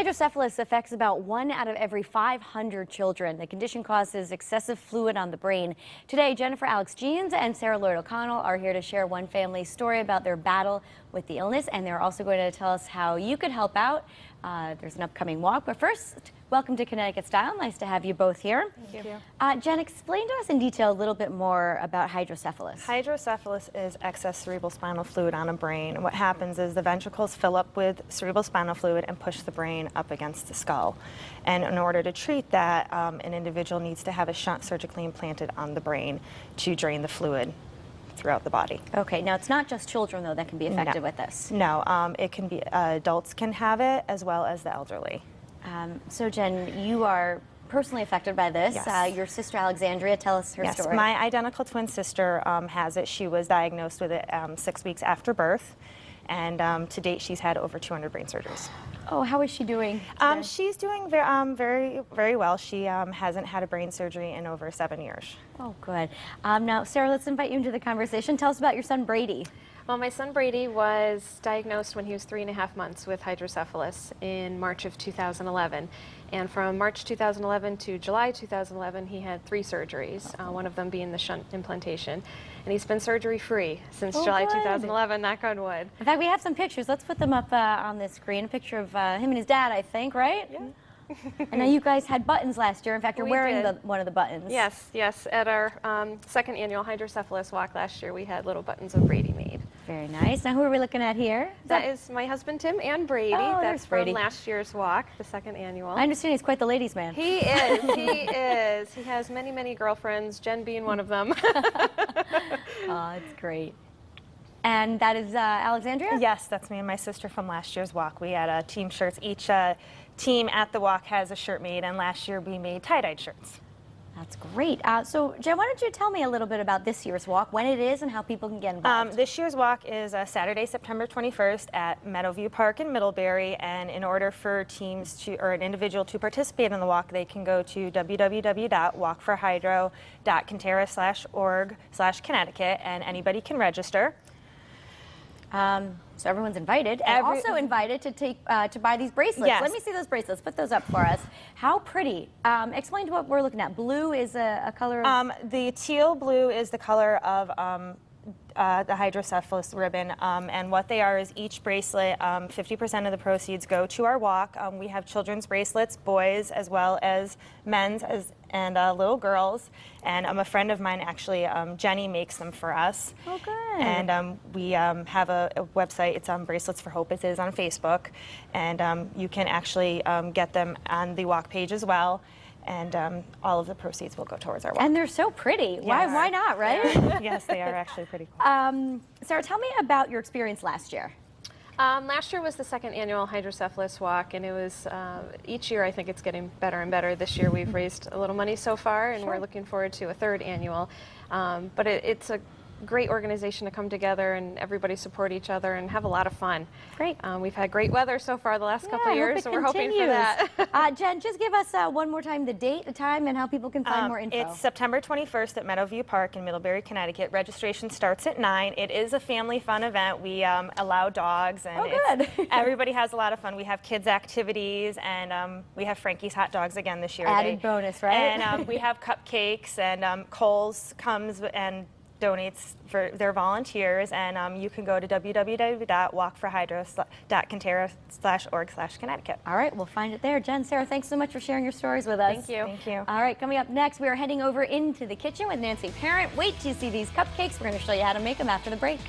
Hydrocephalus affects about one out of every 500 children. The condition causes excessive fluid on the brain. Today, Jennifer Alex Jeans and Sarah Lloyd O'Connell are here to share one family's story about their battle with the illness, and they're also going to tell us how you could help out. Uh, there's an upcoming walk, but first, welcome to Connecticut Style. Nice to have you both here. Thank you. Uh, Jen, explain to us in detail a little bit more about hydrocephalus. Hydrocephalus is excess cerebral spinal fluid on a brain. What happens is the ventricles fill up with cerebral spinal fluid and push the brain up against the skull. And in order to treat that, um, an individual needs to have a shunt surgically implanted on the brain to drain the fluid throughout the body. Okay, now it's not just children though that can be affected No. with this. No, um, it can be uh, adults can have it as well as the elderly. Um, so Jen, you are personally affected by this. Yes. Uh, your sister Alexandria, tell us her yes, story. my identical twin sister um, has it. She was diagnosed with it um, six weeks after birth, and um, to date she's had over 200 brain surgeries. oh, how is she doing? Um, she's doing very, um, very, very well. She um, hasn't had a brain surgery in over seven years. oh, good. Um, now, Sarah, let's invite you into the conversation. Tell us about your son Brady. Well, my son Brady was diagnosed when he was three and a half months with hydrocephalus in March of 2011. And from March 2011 to July 2011, he had three surgeries, uh, one of them being the shunt implantation. And he's been surgery free since Oh, July good. 2011, knock on wood. In fact, we have some pictures. Let's put them up uh, on the screen. A picture of uh, him and his dad, I think, right? Yeah. and now you guys had buttons last year. In fact, you're We wearing the, one of the buttons. Yes, yes. At our um, second annual hydrocephalus walk last year, we had little buttons of Brady. Very nice. Now, who are we looking at here? Is That is my husband Tim and Brady. Oh, there's That's from Brady. last year's walk, the second annual. I understand he's quite the ladies' man. He is. He is. He has many, many girlfriends, Jen being one of them. Oh, it's great. And that is uh, Alexandria? Yes, that's me and my sister from last year's walk. We had uh, team shirts. Each uh, team at the walk has a shirt made, and last year we made tie-dyed shirts. That's great. Uh, so, Jen, why don't you tell me a little bit about this year's walk, when it is, and how people can get involved? Um, this year's walk is uh, Saturday, September 21st at Meadowview Park in Middlebury. And in order for teams to, or an individual to participate in the walk, they can go to www.walkforhydro.kintera slash org slash Connecticut, and anybody can register. Um, so everyone's invited, and Every- also invited to take uh, to buy these bracelets. Yes. Let me see those bracelets. Put those up for us. How pretty! Um, explain to what we're looking at. Blue is a, a color. Of, Um, the teal blue is the color of um, uh, the hydrocephalus ribbon, um, and what they are is each bracelet, um, 50% of the proceeds go to our walk. Um, we have children's bracelets, boys as well as men's, as, and uh, little girls. And um, a friend of mine, actually, um, Jenny, makes them for us. Oh, good. And um, we um, have a, a website. It's on Bracelets for Hope. It is on Facebook, and um, you can actually um, get them on the walk page as well. And um, all of the proceeds will go towards our walk. and they're so pretty. Why? Yes. Why not? Right? yes, they are actually pretty cool. um, Sarah, tell me about your experience last year. Um, last year was the second annual hydrocephalus walk, and it was uh, each year I think it's getting better and better. This year we've raised a little money so far, and we're looking forward to a third annual. Um, but it, it's a great organization to come together and everybody support each other and have a lot of fun. Great. Um, we've had great weather so far the last Yeah, couple of years, so we're hoping for that. uh, Jen, just give us uh, one more time the date, the time, and how people can find Um, more info. It's September 21st at Meadowview Park in Middlebury, Connecticut. Registration starts at 9. It is a family fun event. We um, allow dogs, and Oh, good. everybody has a lot of fun. We have kids' activities, and um, we have Frankie's Hot Dogs again this year. Added bonus, right? And um, we have cupcakes, and um, Kohl's comes and donates for their volunteers, and um, you can go to www.walkforhydro.kintera.org slash Connecticut. All right, we'll find it there. Jen, Sarah, thanks so much for sharing your stories with us. Thank you. Thank you. All right, coming up next, we are heading over into the kitchen with Nancy Parent. Wait till you see these cupcakes. We're going to show you how to make them after the break.